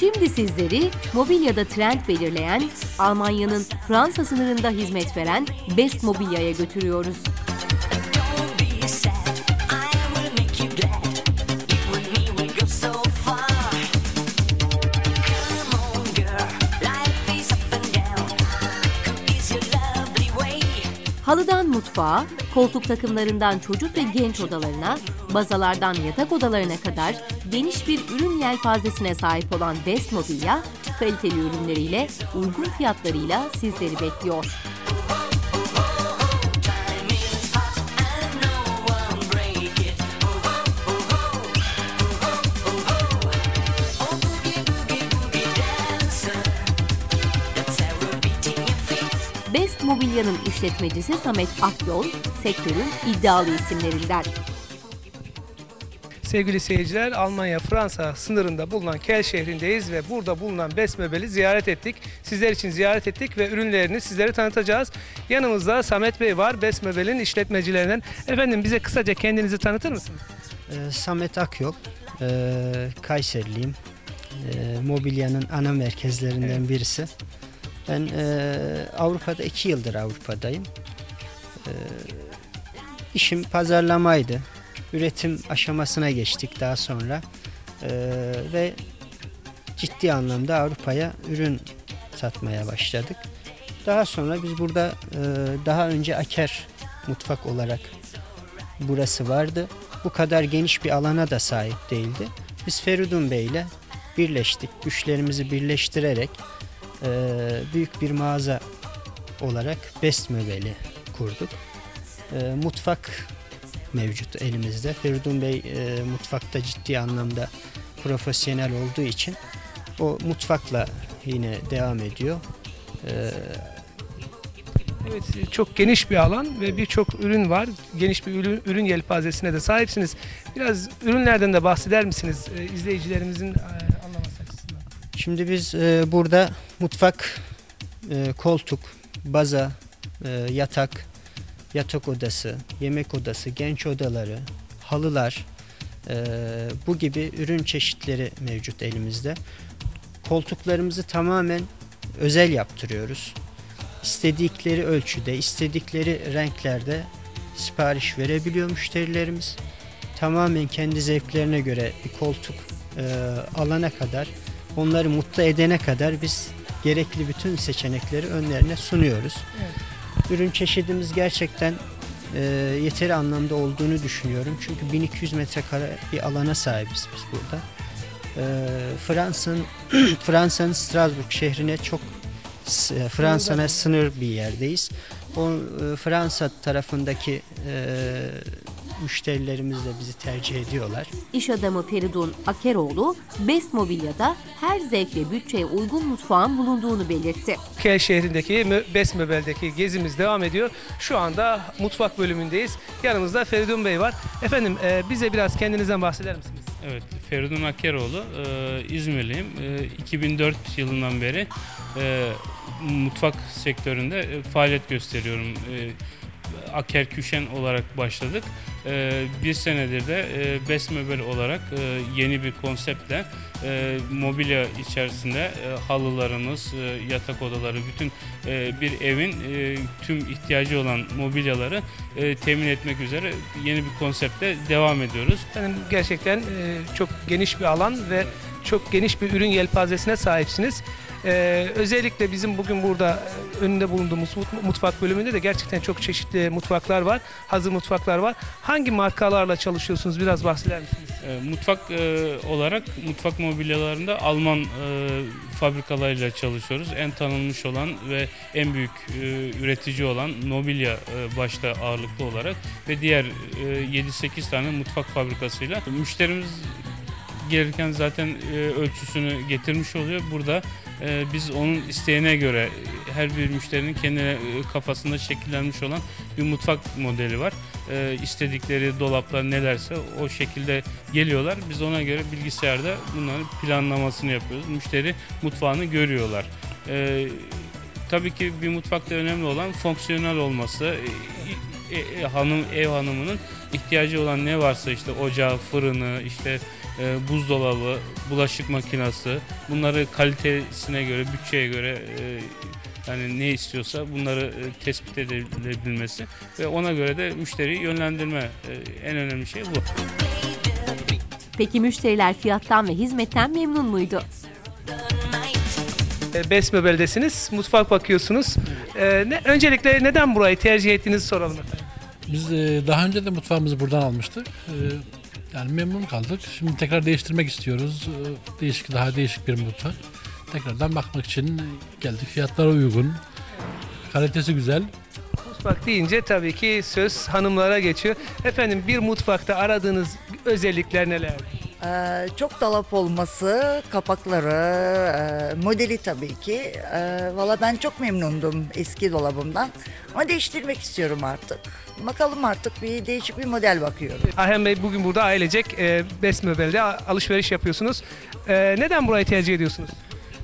Şimdi sizleri mobilyada trend belirleyen, Almanya'nın Fransa sınırında hizmet veren Best Mobilya'ya götürüyoruz. Halıdan mutfağa, koltuk takımlarından çocuk ve genç odalarına, bazalardan yatak odalarına kadar geniş bir ürün yelpazesine sahip olan Best Mobilya, kaliteli ürünleriyle, uygun fiyatlarıyla sizleri bekliyor. Best Mobilya'nın işletmecisi Samet Akyol, sektörün iddialı isimlerinden. Sevgili seyirciler, Almanya-Fransa sınırında bulunan Kel şehrindeyiz ve burada bulunan Besmebel'i ziyaret ettik. Sizler için ziyaret ettik ve ürünlerini sizlere tanıtacağız. Yanımızda Samet Bey var, Besmebel'in işletmecilerinden. Efendim bize kısaca kendinizi tanıtır mısınız? Ee, Samet Akyol, ee, Kayserliyim. Ee, mobilyanın ana merkezlerinden birisi. Ben ee, Avrupa'da iki yıldır Avrupa'dayım. Ee, işim pazarlamaydı. Üretim aşamasına geçtik daha sonra Ee, ve ciddi anlamda Avrupa'ya ürün satmaya başladık. Daha sonra biz burada ee, daha önce Aker mutfak olarak burası vardı bu kadar geniş bir alana da sahip değildi. Biz Feridun Bey ile birleştik. Güçlerimizi birleştirerek eee, büyük bir mağaza olarak Best Möbel'i kurduk. Eee, mutfak mevcut elimizde. Feridun Bey eee, mutfakta ciddi anlamda profesyonel olduğu için o mutfakla yine devam ediyor. Eee, Evet, çok geniş bir alan ve birçok ürün var. Geniş bir ürün, ürün yelpazesine de sahipsiniz. Biraz ürünlerden de bahseder misiniz e, izleyicilerimizin e, anlaması açısından? Şimdi biz e, burada mutfak, e, koltuk, baza, e, yatak, yatak odası, yemek odası, genç odaları, halılar, e, bu gibi ürün çeşitleri mevcut elimizde. Koltuklarımızı tamamen özel yaptırıyoruz. İstedikleri ölçüde, istedikleri renklerde sipariş verebiliyor müşterilerimiz. Tamamen kendi zevklerine göre bir koltuk e, alana kadar onları mutlu edene kadar biz gerekli bütün seçenekleri önlerine sunuyoruz. Ürün çeşidimiz gerçekten e, yeteri anlamda olduğunu düşünüyorum. Çünkü 1200 metrekare bir alana sahibiz biz burada. E, Fransa'nın Fransa'nın Strasbourg şehrine çok e, Fransa'na sınır bir yerdeyiz. O e, Fransa tarafındaki e, müşterilerimiz de bizi tercih ediyorlar. İş adamı Feridun Akeroğlu, Best Mobilya'da her zevk ve bütçeye uygun mutfağın bulunduğunu belirtti. Kel şehrindeki Mö- Besmebel'deki gezimiz devam ediyor. Şu anda mutfak bölümündeyiz. Yanımızda Feridun Bey var. Efendim e, bize biraz kendinizden bahseder misiniz? Evet, Feridun Akeroğlu, e, İzmirliyim. E, 2004 yılından beri e, mutfak sektöründe e, faaliyet gösteriyorum. E, Aker Küşen olarak başladık. E, bir senedir de e, Best Möbel olarak e, yeni bir konseptle e, mobilya içerisinde e, halılarımız, yatak odaları, bütün bir evin tüm ihtiyacı olan mobilyaları temin etmek üzere yeni bir konseptle devam ediyoruz. Efendim gerçekten çok geniş bir alan ve çok geniş bir ürün yelpazesine sahipsiniz. E, özellikle bizim bugün burada e, önünde bulunduğumuz mut- mutfak bölümünde de gerçekten çok çeşitli mutfaklar var. Hazır mutfaklar var. Hangi markalarla çalışıyorsunuz? Biraz bahseder misiniz? E, Mutfak e, olarak mutfak mobilyalarında Alman e, fabrikalarıyla çalışıyoruz. En tanınmış olan ve en büyük e, üretici olan Mobilya e, başta ağırlıklı olarak ve diğer e, 7-8 tane mutfak fabrikasıyla müşterimiz gelirken zaten e, ölçüsünü getirmiş oluyor. Burada e, biz onun isteğine göre her bir müşterinin kendine e, kafasında şekillenmiş olan bir mutfak modeli var. E, istedikleri dolaplar nelerse o şekilde geliyorlar. Biz ona göre bilgisayarda bunların planlamasını yapıyoruz. Müşteri mutfağını görüyorlar. E, tabii ki bir mutfakta önemli olan fonksiyonel olması. E, e, e, hanım ev hanımının ihtiyacı olan ne varsa işte ocağı, fırını, işte e, buzdolabı, bulaşık makinesi bunları kalitesine göre, bütçeye göre e, yani ne istiyorsa bunları e, tespit edilebilmesi ve ona göre de müşteriyi yönlendirme e, en önemli şey bu. Peki müşteriler fiyattan ve hizmetten memnun muydu? E, Best Möbel'desiniz. Mutfak bakıyorsunuz. Ne, öncelikle neden burayı tercih ettiğinizi soralım efendim. Biz e, daha önce de mutfağımızı buradan almıştık. E, Yani memnun kaldık. Şimdi tekrar değiştirmek istiyoruz. E, Değişik, daha değişik bir mutfak. Tekrardan bakmak için geldik. Fiyatlara uygun. Kalitesi güzel. Mutfak deyince tabii ki söz hanımlara geçiyor. Efendim bir mutfakta aradığınız özellikler neler? Ee, çok dolap olması, kapakları, e, modeli tabii ki. Ee, Valla ben çok memnundum eski dolabımdan. Ama değiştirmek istiyorum artık. Bakalım artık bir değişik bir model bakıyorum. Ahem Bey bugün burada ailecek e, Best Möbel'de alışveriş yapıyorsunuz. E, neden burayı tercih ediyorsunuz?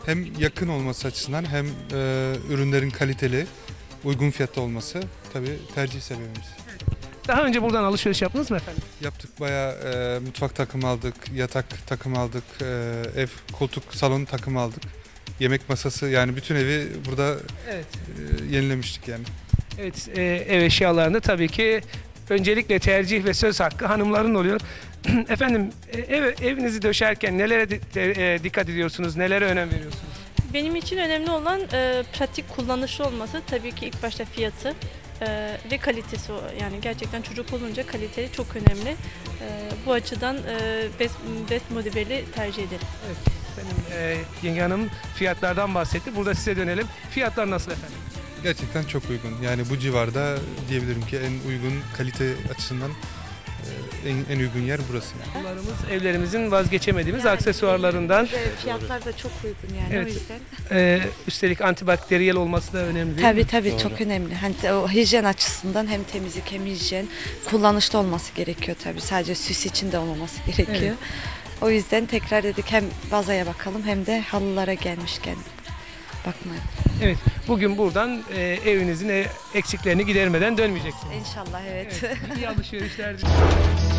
hem yakın olması açısından hem e, ürünlerin kaliteli, uygun fiyatta olması tabii tercih sebebimiz. Daha önce buradan alışveriş yaptınız mı efendim? Yaptık bayağı e, mutfak takımı aldık, yatak takımı aldık, e, ev koltuk salon takımı aldık. Yemek masası yani bütün evi burada Evet. e, yenilemiştik yani. Evet, e, ev eşyalarında tabii ki öncelikle tercih ve söz hakkı hanımların oluyor. Efendim, e, ev, evinizi döşerken nelere di- te- e, dikkat ediyorsunuz, nelere önem veriyorsunuz? Benim için önemli olan e, pratik kullanışlı olması tabii ki ilk başta fiyatı e, ve kalitesi yani gerçekten çocuk olunca kalite çok önemli. E, bu açıdan e, best, best modeli tercih ederim. Benim e, yenge hanım fiyatlardan bahsetti. Burada size dönelim. Fiyatlar nasıl efendim? Gerçekten çok uygun. Yani bu civarda diyebilirim ki en uygun kalite açısından en, en uygun yer burası. Yani. Bunlarımız evlerimizin vazgeçemediğimiz aksesuarlarından. Fiyatlar da çok uygun yani Evet. o yüzden. E, üstelik antibakteriyel olması da önemli? Tabii tabii çok önemli. Hani o hijyen açısından hem temizlik hem hijyen kullanışlı olması gerekiyor tabii. Sadece süs için de olmaması gerekiyor. O yüzden tekrar dedik hem vazaya bakalım hem de halılara gelmişken bakmaya. Evet, bugün buradan e, evinizin e, eksiklerini gidermeden dönmeyeceksiniz. İnşallah evet. Evet, iyi alışverişler.